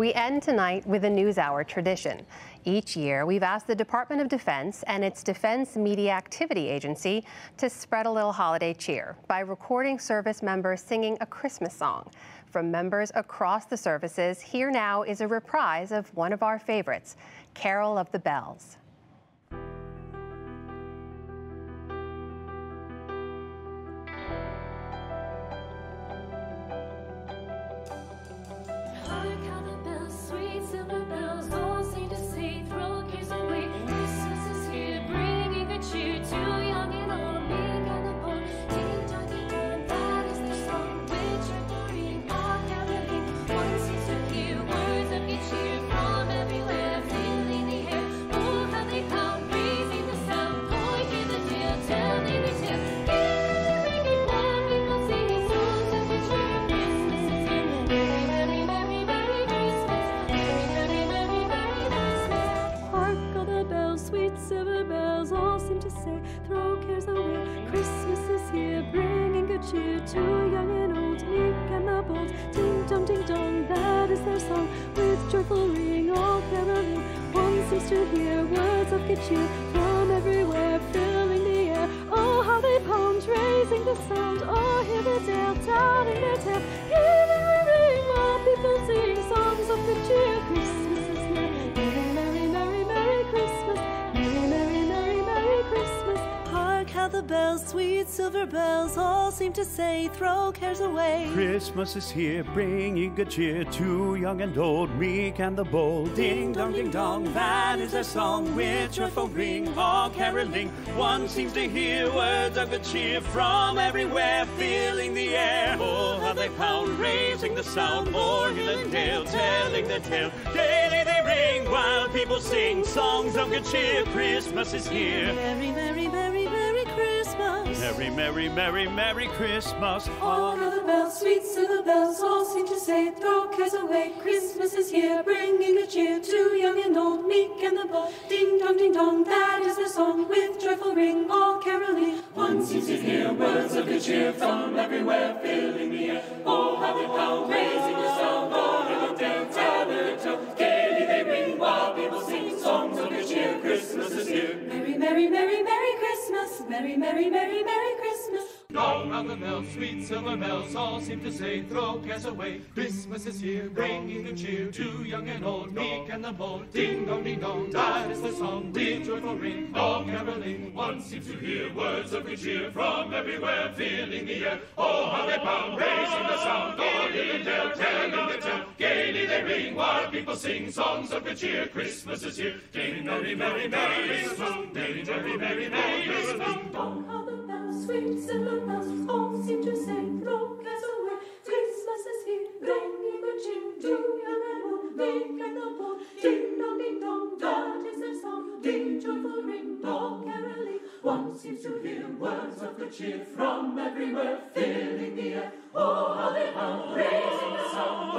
We end tonight with a NewsHour tradition. Each year, we've asked the Department of Defense and its Defense Media Activity Agency to spread a little holiday cheer by recording service members singing a Christmas song. From members across the services, here now is a reprise of one of our favorites, Carol of the Bells. Cheer to young and old, meek and the bold. Ding dong, ding dong, that is their song. With joyful ring, all caroling. One seems to hear words of good cheer from everywhere, filling the air. Oh, how they pound, raising the sound. Oh, hear the dale telling their tale. Bells, sweet silver bells, all seem to say, throw cares away. Christmas is here, bringing good cheer to young and old, meek and the bold. Ding dong, ding dong, that is their song, with joyful ring, all caroling. One seems to hear words of good cheer from everywhere, filling the air. Oh, how they pound, raising the sound, more hill and dale, telling their tale. Daily they ring, while people sing songs of good cheer. Christmas is here. Merry, merry, merry. Merry, merry, merry, merry Christmas. All of the bells, sweet silver bells, all seem to say, throw cares away. Christmas is here, bringing good cheer to young and old, meek and the bold. Ding dong, ding dong, that is the song, with joyful ring, all caroling. One seems to hear words of good cheer from everywhere, filling the air. Christmas is here. Merry, merry, merry, merry Christmas. Merry, merry, merry, merry Christmas. Long round the bells, sweet silver bells, all seem to say, throw cares away. Christmas is here, bringing good cheer to young and old, meek and the bold. Ding dong, ding dong, that is the song, with joyful ring, all caroling. One seems to hear words of good cheer from everywhere, filling the air. Oh, how they pound, raising the sound, all hill and dale, telling the tale. Gaily while people sing songs of good cheer. Christmas is here. Ding, merry, merry, merry Christmas. Ding, merry, merry, merry Christmas. Dong, how the bells, sweet silver bells, all seem to say, throw cares away. Christmas is here, good cheer to young and old, meek and the bold. Ding dong, ding dong, that is their song. Ding, joyful ring, all caroling. One seems to hear words of good cheer from everywhere, filling the air. Oh, how they pound, raising the sound,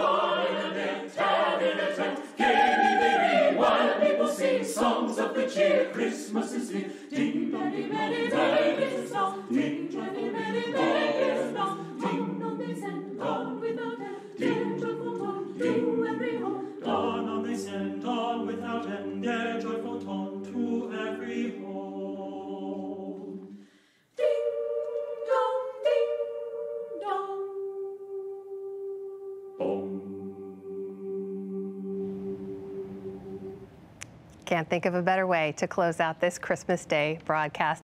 songs of the cheer. Christmas is here. Ding Can't think of a better way to close out this Christmas Day broadcast.